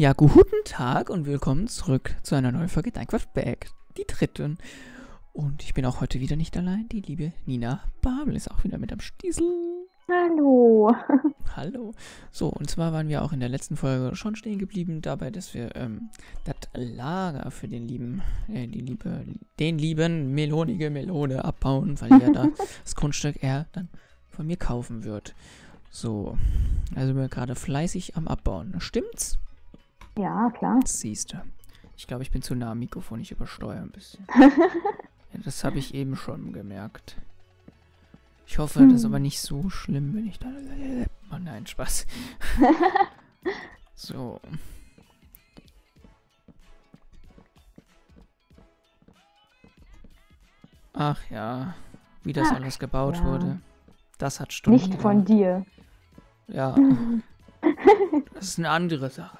Ja, guten Tag und willkommen zurück zu einer neuen Folge Minecraft Back, die dritten. Und ich bin auch heute wieder nicht allein. Die liebe Nina Babel ist auch wieder mit am Stiesel. Hallo. Hallo. So, und zwar waren wir auch in der letzten Folge schon stehen geblieben, dabei, dass wir ähm, das Lager für den lieben, äh, die liebe, den lieben Melonige Melone abbauen, weil ja da das Grundstück er dann von mir kaufen wird. So, also wir gerade fleißig am Abbauen. Stimmt's? Ja, klar. Siehst du. Ich glaube, ich bin zu nah am Mikrofon, ich übersteuere ein bisschen. ja, das habe ich eben schon gemerkt. Ich hoffe, das ist aber nicht so schlimm, wenn ich da. Oh nein, Spaß. so. Ach ja, wie das Ach, alles gebaut ja. wurde. Das hat Stunden. Nicht von dir. Ja. Das ist eine andere Sache.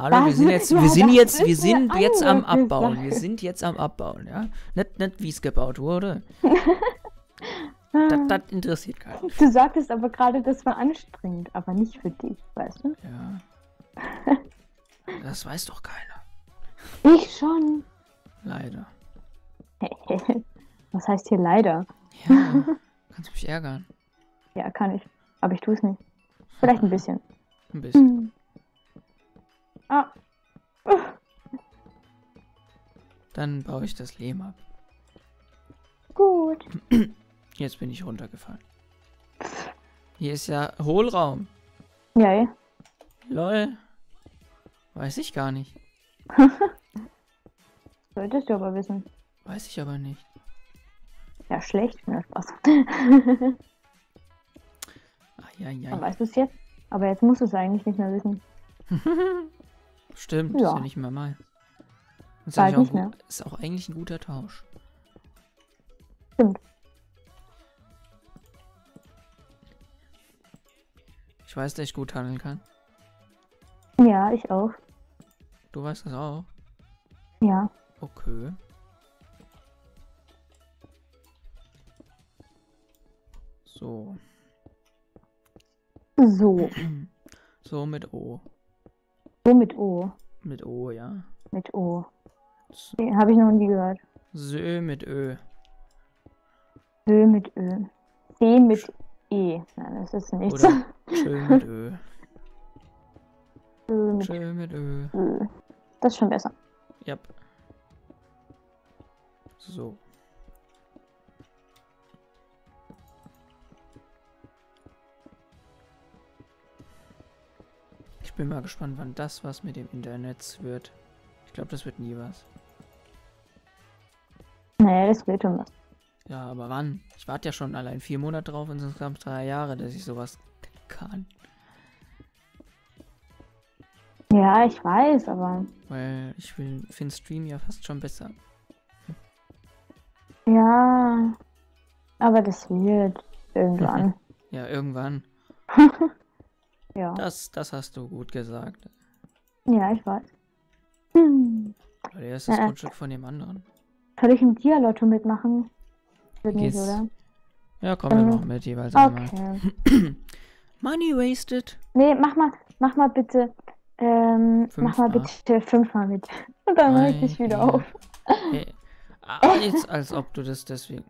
Hallo, wir sind jetzt, wir sind jetzt, wir sind jetzt am Abbauen. Sache. Wir sind jetzt am Abbauen, ja. Nicht, nicht wie es gebaut wurde. Das, das interessiert keinen. Du sagtest aber gerade, das war anstrengend, aber nicht für dich, weißt du? Ja. Das weiß doch keiner. Ich schon. Leider. Was heißt hier leider? Ja. Kannst mich ärgern. Ja, kann ich. Aber ich tue es nicht. Vielleicht ein bisschen. Ein bisschen. Hm. Ah. Dann baue ich das Lehm ab. Gut. Jetzt bin ich runtergefallen. Hier ist ja Hohlraum. Ja, ja. Lol. Weiß ich gar nicht. Solltest du aber wissen. Weiß ich aber nicht. Ja, schlecht. Ja, Spaß. Ah, ja, ja, Dann ja. weißt du es jetzt. Aber jetzt musst du es eigentlich nicht mehr wissen. Stimmt, ist ja Ja. nicht mehr meins. Ist, Bald auch nicht gut- mehr. ist auch eigentlich ein guter Tausch. Stimmt. Ich weiß, dass ich gut handeln kann. Ja, ich auch. Du weißt das auch. Ja. Okay. So. So. So mit O. So mit O. Mit O, ja. Mit O. Nee, habe ich noch nie gehört. Sö mit Ö. Ö mit Ö. C mit E. Nein, das ist nichts. Oder mit Ö. Ö mit Tschö mit Ö. Ö. Das ist schon besser. Yep. So. Bin mal gespannt, wann das was mit dem Internet wird. Ich glaube, das wird nie was. Naja, das wird schon was. Ja, aber wann? Ich warte ja schon allein vier Monate drauf, insgesamt drei Jahre, dass ich sowas kann. Ja, ich weiß, aber. Weil ich will, finde Stream ja fast schon besser. Ja. Aber das wird irgendwann. Ja, irgendwann. ja. Das, das hast du gut gesagt. Ja, ich weiß. Hm. Weil er ist das Ja. Grundstück von dem anderen. Soll ich im Dialotto mitmachen? Nicht, Geht's? oder? Ja, komm, wir Ähm, machen mit jeweils einmal. Okay. Money wasted. Nee, mach mal, mach mal bitte. Ähm, mach mal bitte fünfmal mit. Und dann richte ich wieder vier. auf. Hey, ah, jetzt als ob du das deswegen.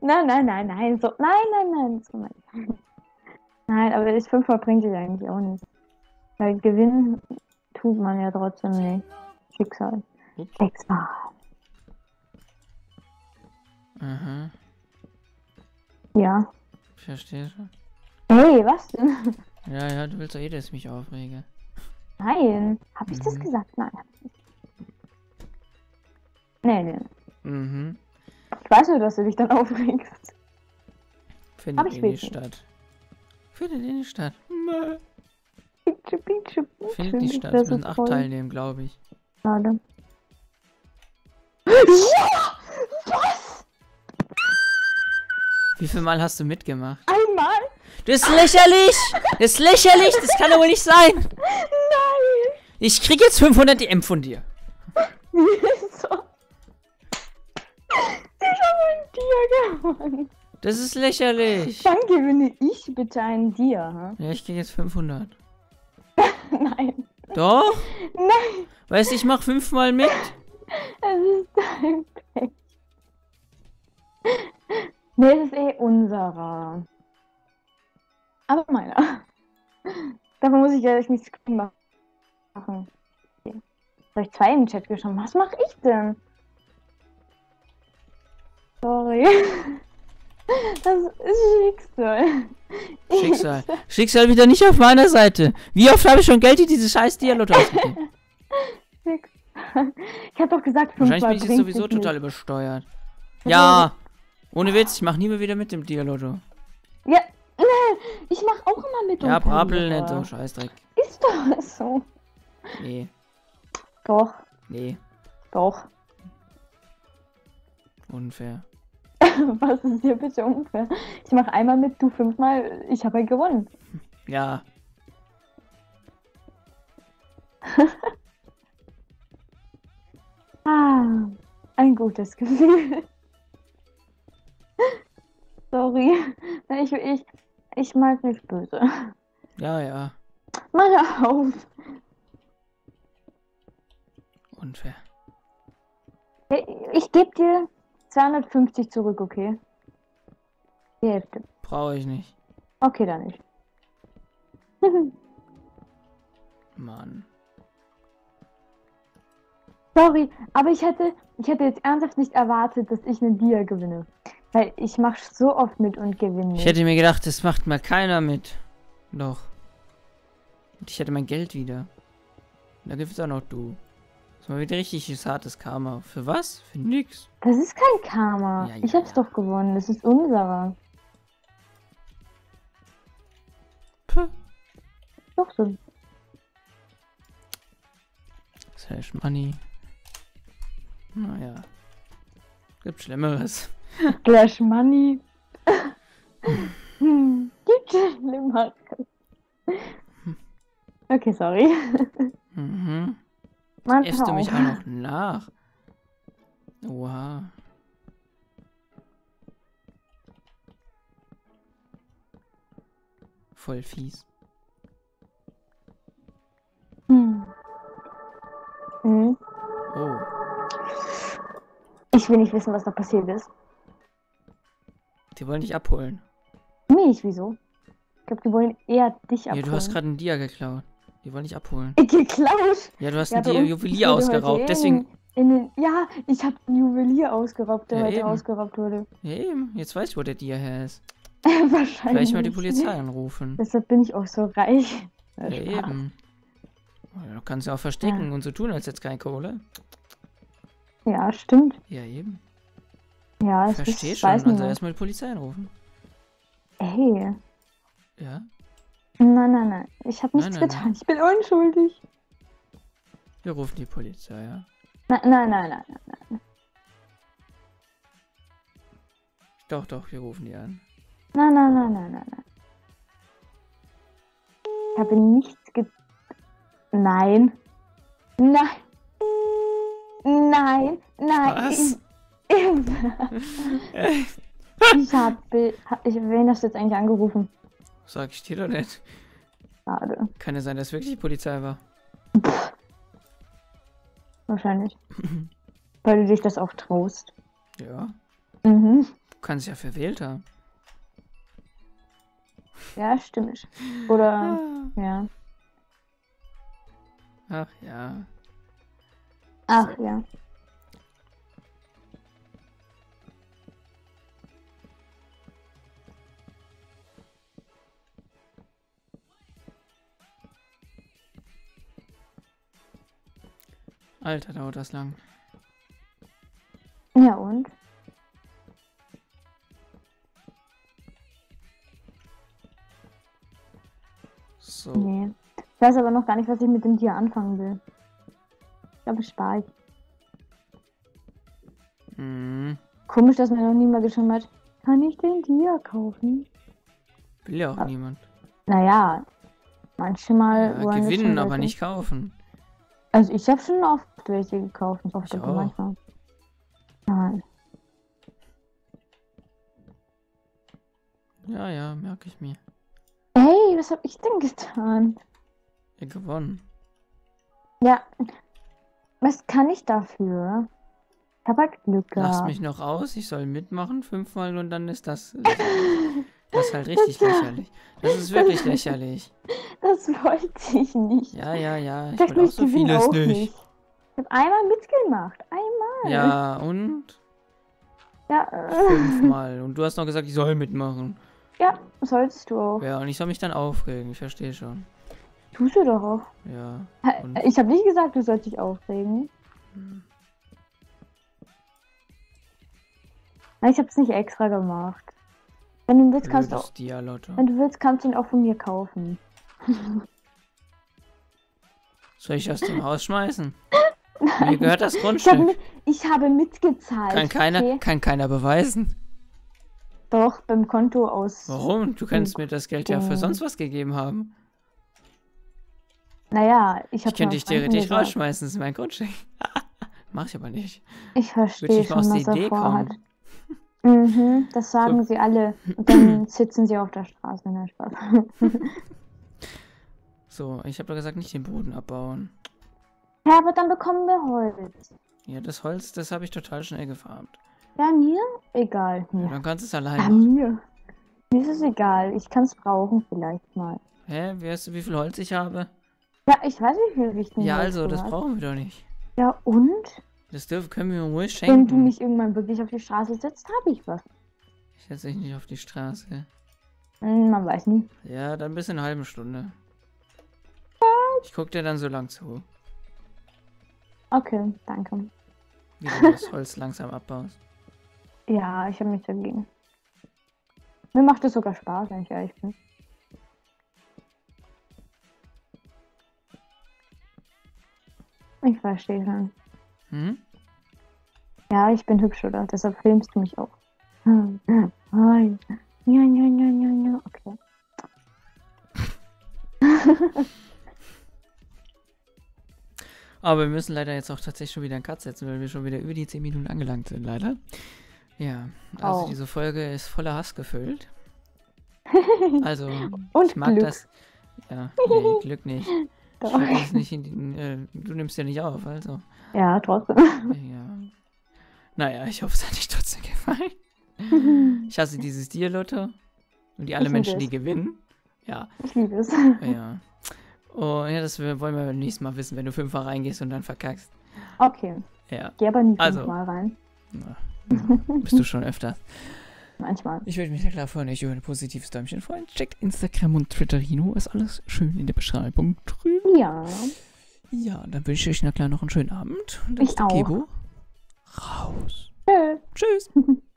Nein, nein, nein, nein. So, nein, nein, nein. So nein. nein, aber das fünfmal bringt sich eigentlich auch nicht. Weil gewinnen tut man ja trotzdem nicht. Schicksal. Ups. Schicksal. Aha, Ja. ich verstehe schon. Hey, was denn? Ja, ja, du willst doch eh, dass ich mich aufrege. Nein. Hab ich das Mhm. gesagt? Nein. hab ich nicht. Nee, nee. Mhm. Ich weiß nur, dass du dich dann aufregst. Findet ich eh nicht statt. Findet nicht statt. Mö. Pietsche, pietsche, pietsche. Findet statt. wär Es müssen acht voll. teilnehmen, glaube ich. Schade. Ja! Was? Wie viel Mal hast du mitgemacht? Einmal? Das ist lächerlich! Das ist lächerlich! Das kann doch wohl nicht sein! Nein! Ich krieg jetzt 500 DM von dir. Wieso? Ich habe ein Tier gewonnen. Das ist lächerlich. Dann gewinne ich bitte ein Tier. Ja, ich krieg jetzt 500. Nein. Doch? Nein, Weißt du, ich mach fünfmal mit. es ist dein Pech. Nee, es ist eh unserer. Aber meiner. Davon muss ich ja nicht Screen machen. Okay. Soll ich zwei im Chat geschrieben? Was mache ich denn? Sorry. Das ist Schicksal. Schicksal. Schicksal wieder nicht auf meiner Seite. Wie oft habe ich schon Geld in diese scheiß Dialog ausgegeben? Schicksal. Ich hab doch gesagt, Wahrscheinlich fünfmal bin ich jetzt sowieso total nicht. übersteuert. Ja. Ohne Witz, ich mach nie mehr wieder mit dem Dialotto. Ja, nee, ich mach auch immer mit. Ja, verliere. nicht so, Scheißdreck. Ist doch so. Nee, Doch, nee, doch. unfair. Was ist hier bitte unfair? Ich mach einmal mit, du fünfmal. Ich habe halt gewonnen. Ja. Ah, ein gutes Gefühl. Sorry. Ich, ich, ich mag nicht böse. Ja, ja. Mach auf. Unfair. Ich, ich gebe dir 250 zurück, okay? Die Hälfte. Brauche ich nicht. Okay, dann nicht. Mann. Sorry, aber ich hätte, ich hätte jetzt ernsthaft nicht erwartet, dass ich einen Dia gewinne. Weil ich mache so oft mit und gewinne. Ich hätte mir gedacht, das macht mal keiner mit. Doch. Und ich hätte mein Geld wieder. Da gibt es auch noch du. Das wieder richtig hartes Karma. Für was? Für nix. Das ist kein Karma. Ja, ich ja, hab's ja. doch gewonnen. Das ist unserer. Puh. Doch so. Slash Money. Naja. Gibt Schlimmeres. Clash Money. hm, gibt es Schlimmeres. Okay, sorry. Mhm. Mann, Esst du mich auch noch nach? Oha. Voll fies. Hm. Hm. Oh. Ich will nicht wissen, was da passiert ist. Die wollen dich abholen. Mich, wieso? Ich glaube, die wollen eher dich Ja, abholen. du hast gerade einen Dia geklaut. Die wollen dich abholen. Ich geklaut. Ja, du hast Ja, ein bei Dia uns Juwelier ausgeraubt. Deswegen. In den, ja, ich habe ein Juwelier ausgeraubt, der Ja, heute eben. ausgeraubt wurde. Ja, eben. Jetzt weißt du, wo der Dia her ist. Wahrscheinlich. Vielleicht mal die Polizei anrufen. Deshalb bin ich auch so reich. Ja, Spaß. eben. Du kannst ja auch verstecken und so tun, als jetzt keine Kohle. Ja, stimmt. Ja, eben. Ja, Ich verstehe schon. weiß Also erstmal die Polizei anrufen. Hey, Ja. Nein, nein, nein. Ich habe nichts Nein, nein, getan. Ich bin unschuldig. Wir rufen die Polizei, ja. Nein, nein, nein, nein. nein. Doch, doch, wir rufen die an. Nein, nein, nein, nein, nein, nein. Ich habe nichts ge... Nein. Nein. Nein, nein. Was? Ich, ich habe... Ich, wen hast du jetzt eigentlich angerufen? Sag ich dir doch nicht. Schade. Kann ja sein, dass wirklich die Polizei war. Wahrscheinlich. Weil du dich das auch traust. Ja. Mhm. Du kannst ja verwählt haben. Ja, stimmt. Oder... Ah. Ja. Ach ja. Ach, ja. Alter, dauert das lang. Ja, und? So. Nee. Ich weiß aber noch gar nicht, was ich mit dem Tier anfangen will. Ich glaube, ich spare ich. Mhm. Komisch, dass mir noch niemand geschrieben hat, kann ich den Tier kaufen? Will ja auch Ah. niemand. Naja, manchmal Ja, wollen gewinnen, aber nicht kaufen. Also ich habe schon oft welche gekauft. Nicht oft, aber manchmal. Nein. Ja, ja, merke ich mir. Ey, was habe ich denn getan? Ihr gewonnen. Ja. Was kann ich dafür? Ich habe halt Glück gehabt. mich noch aus, ich soll mitmachen fünfmal und dann ist das. Das ist halt richtig lächerlich. Das ist wirklich lächerlich. Das wollte ich nicht. Ja, ja, ja. Ich wollte auch so vieles auch nicht. nicht. Ich habe einmal mitgemacht. Einmal. Ja, und? Ja, äh, Fünfmal. Und du hast noch gesagt, ich soll mitmachen. ja, solltest du auch. Ja, und ich soll mich dann aufregen. Ich verstehe schon. Tust du doch auch. Ja. Und- Ich habe nicht gesagt, du sollst dich aufregen. Hm. Ich habe es nicht extra gemacht. Wenn du willst, kannst du auch, Dialotto. wenn du willst, kannst du ihn auch von mir kaufen. Soll ich aus dem Haus schmeißen? Mir gehört das Ich habe, Grundstück. ich habe mitgezahlt. Kann keiner, Okay? kann keiner beweisen. Doch, beim Konto aus. Warum? Du kannst mir das Geld ja für Oh. sonst was gegeben haben. Naja, ich Ich habe könnte dich theoretisch rausschmeißen, das ist mein Grundstück. Mach ich aber nicht. Ich Würde verstehe ich mal aus der er Idee vorhat. kommen. Mhm, das sagen sie alle. Und dann sitzen sie auf der Straße. Nein, Spaß. So, ich habe doch gesagt, nicht den Boden abbauen. ja, aber dann bekommen wir Holz. Ja, das Holz, das habe ich total schnell gefarmt. Ja, mir? Egal. Ja. Mir. Dann kannst du es allein Ja, mir. Mir ist es egal. Ich kann es brauchen vielleicht mal. Hä? Weißt du, wie viel Holz ich habe? Ja, ich weiß nicht, wie viel Richtung Ja, Holz also, das brauchen wir doch nicht. Ja, und? Das dürfen, können wir ruhig Wenn du schenken. mich irgendwann wirklich auf die Straße setzt, habe ich was. Ich setze dich nicht auf die Straße. Hm, man weiß nie. Ja, dann bis in einer halben Stunde. Ich guck dir dann so lang zu, Okay, danke. wie du das Holz langsam abbaust. Ja, ich habe nichts dagegen. Mir macht es sogar Spaß, wenn ich ehrlich bin. Ich verstehe schon. Hm? Ja, ich bin hübsch, oder? Deshalb filmst du mich auch. Hi. Ja, ja, ja, ja, ja. Okay. Aber wir müssen leider jetzt auch tatsächlich schon wieder einen Cut setzen, weil wir schon wieder über die 10 Minuten angelangt sind, leider. Ja, also Oh. diese Folge ist voller Hass gefüllt. Also, Und ich mag Glück. das. Ja, nee, Glück nicht. Ich Doch. das nicht in, äh, du nimmst ja nicht auf, also. Ja, trotzdem. Ja. Naja, ich hoffe, es hat dir trotzdem gefallen. Ich hasse dieses Tierlotto. Und die alle Ich Menschen, die gewinnen. Ja, Ich liebe es. ja. Oh, ja, das wollen wir beim nächsten Mal wissen, wenn du fünfmal reingehst und dann verkackst. Okay. Ja, Geh aber nie Also. fünfmal rein. na, bist du schon öfter. Manchmal. Ich würde mich ja klar freuen, euch über ein positives Däumchen freuen. Checkt Instagram und Twitterino, ist alles schön in der Beschreibung drüben. Ja. Ja, dann wünsche ich euch na klar noch einen schönen Abend. Und dann Ich ist der auch. Kebo raus. Tschö. Tschüss.